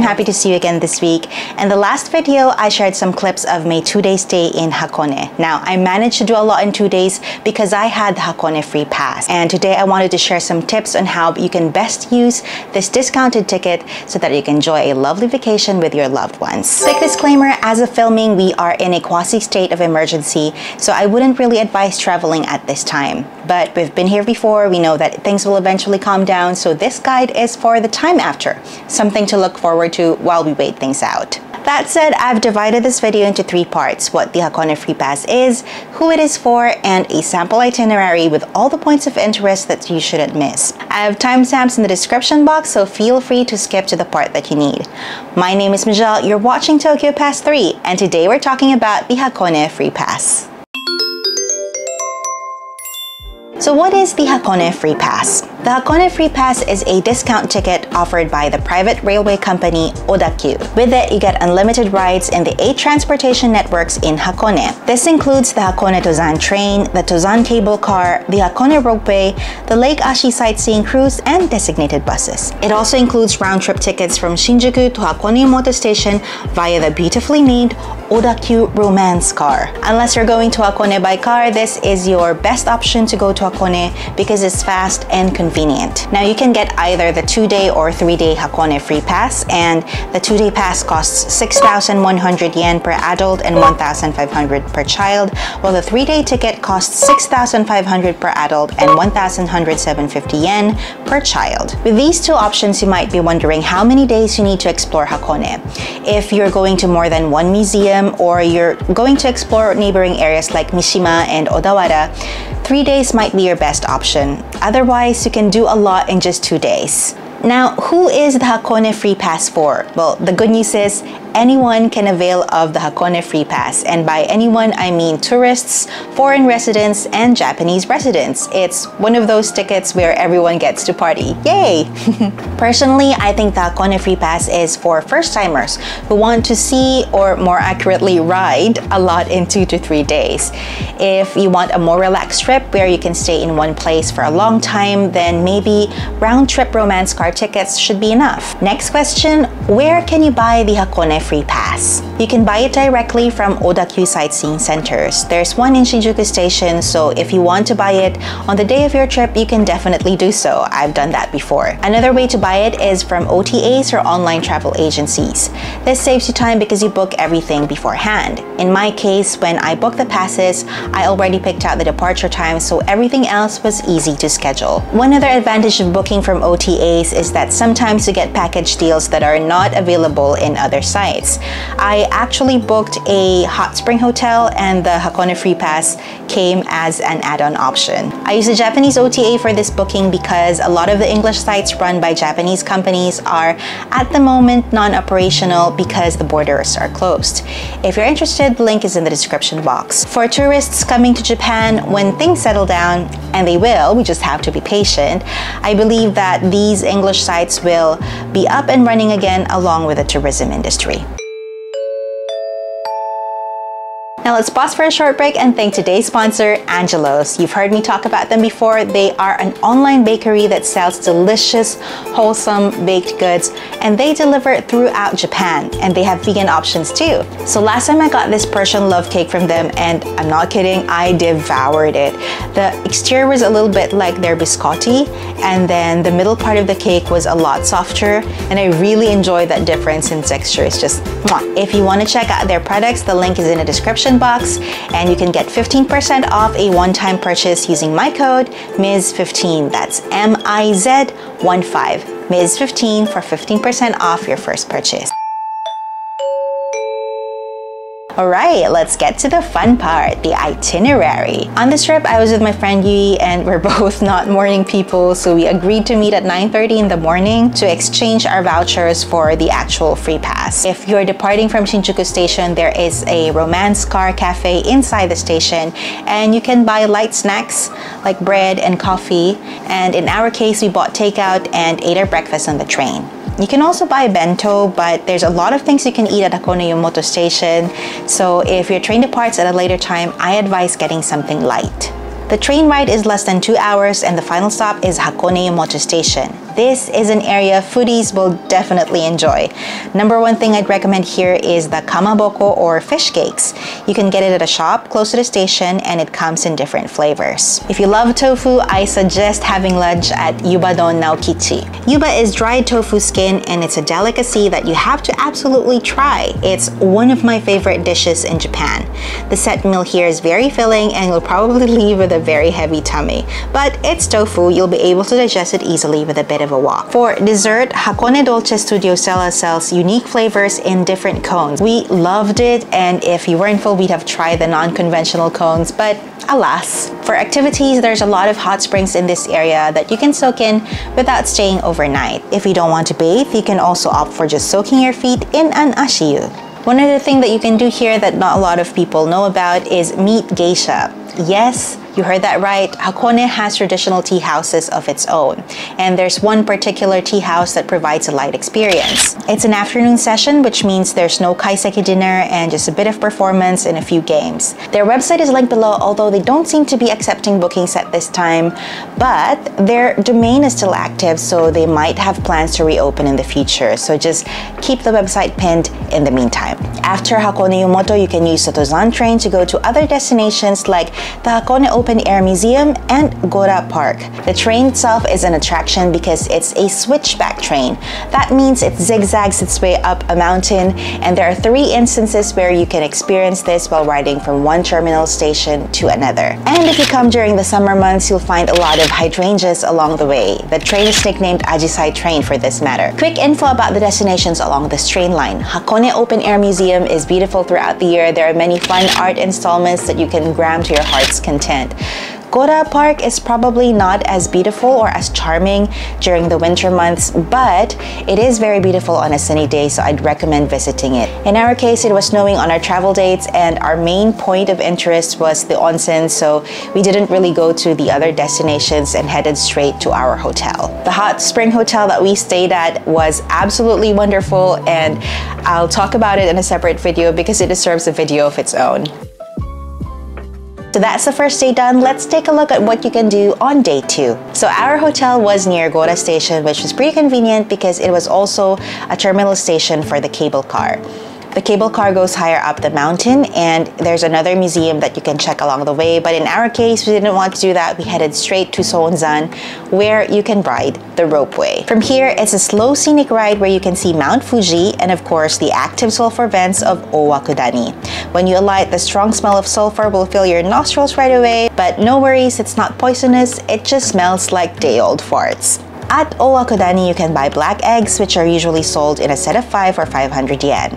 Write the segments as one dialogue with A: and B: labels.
A: I'm happy to see you again this week. In the last video, I shared some clips of my two-day stay in Hakone. Now, I managed to do a lot in two days because I had the Hakone free pass. And today I wanted to share some tips on how you can best use this discounted ticket so that you can enjoy a lovely vacation with your loved ones. Quick disclaimer, as of filming, we are in a quasi state of emergency, so I wouldn't really advise traveling at this time. But we've been here before, we know that things will eventually calm down, so this guide is for the time after, something to look forward to while we wait things out. That said, I've divided this video into three parts, what the Hakone Free Pass is, who it is for, and a sample itinerary with all the points of interest that you shouldn't miss. I have timestamps in the description box, so feel free to skip to the part that you need. My name is Mizhelle, you're watching Tokyo Past 3, and today we're talking about the Hakone Free Pass. So what is the Hakone Free Pass? The Hakone Free Pass is a discount ticket offered by the private railway company Odakyu. With it, you get unlimited rides in the eight transportation networks in Hakone. This includes the Hakone Tozan train, the Tozan cable car, the Hakone ropeway, the Lake Ashi sightseeing cruise, and designated buses. It also includes round-trip tickets from Shinjuku to Hakone Moto Station via the beautifully named Odakyu Romance Car. Unless you're going to Hakone by car, this is your best option to go to Hakone because it's fast and convenient. Now you can get either the two-day or three-day Hakone free pass and the two-day pass costs 6,100 yen per adult and 1,500 per child while the three-day ticket costs 6,500 per adult and 1,107.50 yen per child. With these two options, you might be wondering how many days you need to explore Hakone. If you're going to more than one museum or you're going to explore neighboring areas like Mishima and Odawara, three days might be your best option. Otherwise, you can do a lot in just two days. Now, who is the Hakone Free Pass for? Well, the good news is anyone can avail of the Hakone Free Pass. And by anyone, I mean tourists, foreign residents, and Japanese residents. It's one of those tickets where everyone gets to party. Yay! Personally, I think the Hakone Free Pass is for first-timers who want to see, or more accurately, ride a lot in two to three days. If you want a more relaxed trip where you can stay in one place for a long time, then maybe round-trip romance car tickets should be enough. Next question, where can you buy the Hakone free pass. You can buy it directly from Odakyu sightseeing centers. There's one in Shinjuku Station, so if you want to buy it on the day of your trip, you can definitely do so. I've done that before. Another way to buy it is from OTAs or online travel agencies. This saves you time because you book everything beforehand. In my case, when I booked the passes, I already picked out the departure time, so everything else was easy to schedule. One other advantage of booking from OTAs is that sometimes you get package deals that are not available in other sites nights. I actually booked a hot spring hotel and the Hakone Free Pass came as an add-on option. I used a Japanese OTA for this booking because a lot of the English sites run by Japanese companies are at the moment non-operational because the borders are closed. If you're interested, the link is in the description box. For tourists coming to Japan, when things settle down, and they will, we just have to be patient, I believe that these English sites will be up and running again along with the tourism industry. Now let's pause for a short break and thank today's sponsor, Angelo's. You've heard me talk about them before. They are an online bakery that sells delicious, wholesome baked goods and they deliver throughout Japan and they have vegan options too. So last time I got this Persian love cake from them and I'm not kidding, I devoured it. The exterior was a little bit like their biscotti and then the middle part of the cake was a lot softer and I really enjoyed that difference in texture. It's just, if you want to check out their products, the link is in the description description box and you can get 15% off a one-time purchase using my code MIZ15. That's M-I-Z-1-5. MIZ15 for 15% off your first purchase. Alright, let's get to the fun part, the itinerary. On this trip, I was with my friend Yui and we're both not morning people, so we agreed to meet at 9.30 in the morning to exchange our vouchers for the actual free pass. If you're departing from Shinjuku Station, there is a romance car cafe inside the station and you can buy light snacks like bread and coffee. And in our case, we bought takeout and ate our breakfast on the train. You can also buy a bento, but there's a lot of things you can eat at Hakone Yumoto Station. So if your train departs at a later time, I advise getting something light. The train ride is less than two hours and the final stop is Hakone Yumoto Station. This is an area foodies will definitely enjoy. Number one thing I'd recommend here is the kamaboko or fish cakes. You can get it at a shop close to the station and it comes in different flavors. If you love tofu, I suggest having lunch at Yubadon Naokichi. Yuba is dried tofu skin and it's a delicacy that you have to absolutely try. It's one of my favorite dishes in Japan. The set meal here is very filling and you'll probably leave with very heavy tummy. But it's tofu, you'll be able to digest it easily with a bit of a walk. For dessert, Hakone Dolce Studio Sella sells unique flavors in different cones. We loved it and if you weren't full, we'd have tried the non-conventional cones, but alas. For activities, there's a lot of hot springs in this area that you can soak in without staying overnight. If you don't want to bathe, you can also opt for just soaking your feet in an ashiyu. One other thing that you can do here that not a lot of people know about is meet geisha. Yes, you heard that right. Hakone has traditional tea houses of its own, and there's one particular tea house that provides a light experience. It's an afternoon session, which means there's no kaiseki dinner and just a bit of performance and a few games. Their website is linked below, although they don't seem to be accepting bookings at this time, but their domain is still active, so they might have plans to reopen in the future. So just keep the website pinned in the meantime. After Hakone Yumoto, you can use the Tozan train to go to other destinations like the Hakone Open Air Museum and Gora Park. The train itself is an attraction because it's a switchback train. That means it zigzags its way up a mountain and there are three instances where you can experience this while riding from one terminal station to another. And if you come during the summer months, you'll find a lot of hydrangeas along the way. The train is nicknamed Ajisai Train for this matter. Quick info about the destinations along this train line. Hakone Open Air Museum is beautiful throughout the year. There are many fun art installments that you can gram to your heart's content. Gora Park is probably not as beautiful or as charming during the winter months, but it is very beautiful on a sunny day, so I'd recommend visiting it. In our case, it was snowing on our travel dates, and our main point of interest was the onsen, so we didn't really go to the other destinations and headed straight to our hotel. The hot spring hotel that we stayed at was absolutely wonderful, and I'll talk about it in a separate video because it deserves a video of its own. So that's the first day done. Let's take a look at what you can do on day two. So our hotel was near Gora Station, which was pretty convenient because it was also a terminal station for the cable car. The cable car goes higher up the mountain and there's another museum that you can check along the way. But in our case, we didn't want to do that. We headed straight to Sounzan where you can ride the ropeway. From here, it's a slow scenic ride where you can see Mount Fuji and of course the active sulfur vents of Owakudani. When you alight, the strong smell of sulfur will fill your nostrils right away, but no worries, it's not poisonous, it just smells like day-old farts. At Owakudani, you can buy black eggs, which are usually sold in a set of 5 or 500 yen.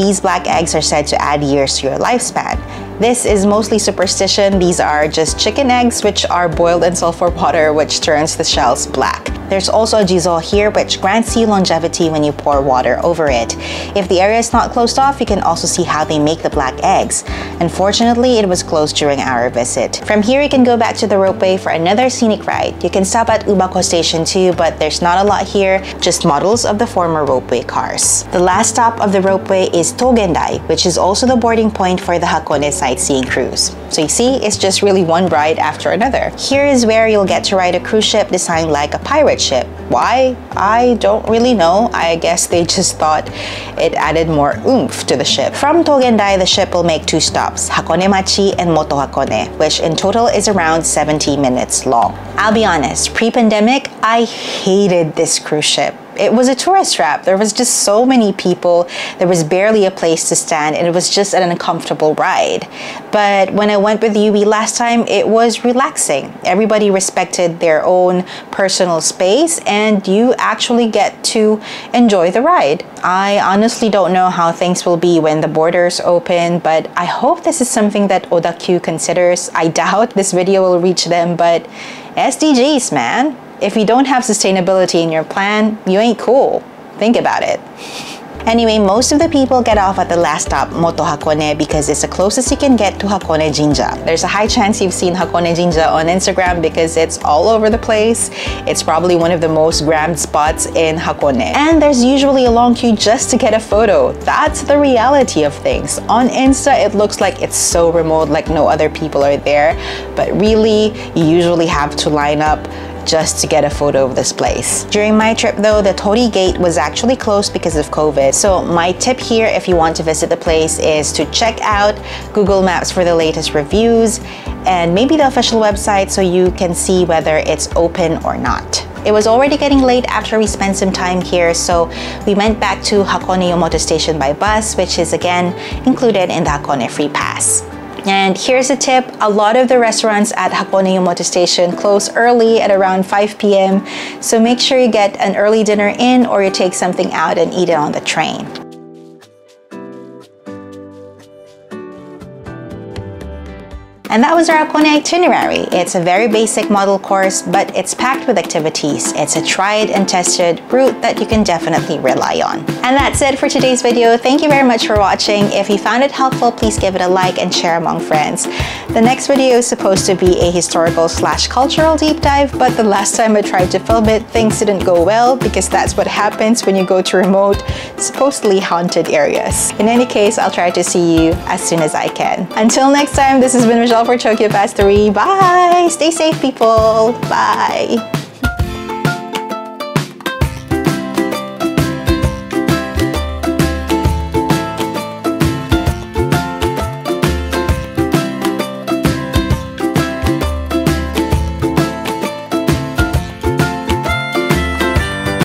A: These black eggs are said to add years to your lifespan. This is mostly superstition. These are just chicken eggs, which are boiled in sulfur water, which turns the shells black. There's also a jizo here, which grants you longevity when you pour water over it. If the area is not closed off, you can also see how they make the black eggs. Unfortunately, it was closed during our visit. From here, you can go back to the ropeway for another scenic ride. You can stop at Ubako Station too, but there's not a lot here, just models of the former ropeway cars. The last stop of the ropeway is Togendai, which is also the boarding point for the Hakone sightseeing cruise. So you see, it's just really one ride after another. Here is where you'll get to ride a cruise ship designed like a pirate ship. Why? I don't really know. I guess they just thought it added more oomph to the ship. From Togendai, the ship will make two stops, Hakonemachi and Moto Hakone, which in total is around 70 minutes long. I'll be honest, pre-pandemic, I hated this cruise ship it was a tourist trap. There was just so many people. There was barely a place to stand, and it was just an uncomfortable ride. But when I went with UB last time, it was relaxing. Everybody respected their own personal space, and you actually get to enjoy the ride. I honestly don't know how things will be when the borders open, but I hope this is something that Odakyu considers. I doubt this video will reach them, but SDGs, man. If you don't have sustainability in your plan, you ain't cool. Think about it. Anyway, most of the people get off at the last stop, Moto Hakone, because it's the closest you can get to Hakone Jinja. There's a high chance you've seen Hakone Jinja on Instagram because it's all over the place. It's probably one of the most grammed spots in Hakone. And there's usually a long queue just to get a photo. That's the reality of things. On Insta, it looks like it's so remote, like no other people are there. But really, you usually have to line up just to get a photo of this place. During my trip though, the Torii Gate was actually closed because of COVID. So my tip here if you want to visit the place is to check out Google Maps for the latest reviews and maybe the official website so you can see whether it's open or not. It was already getting late after we spent some time here, so we went back to Hakone Yumoto Station by bus, which is again included in the Hakone Free Pass. And here's a tip, a lot of the restaurants at Hakone Yumoto Station close early at around 5 p.m. So make sure you get an early dinner in or you take something out and eat it on the train. And that was our Hakone itinerary. It's a very basic model course, but it's packed with activities. It's a tried and tested route that you can definitely rely on. And that's it for today's video. Thank you very much for watching. If you found it helpful, please give it a like and share among friends. The next video is supposed to be a historical slash cultural deep dive, but the last time I tried to film it, things didn't go well because that's what happens when you go to remote, supposedly haunted areas. In any case, I'll try to see you as soon as I can. Until next time, this has been Mizhelle for Tokyo Past 3. Bye! Stay safe, people! Bye!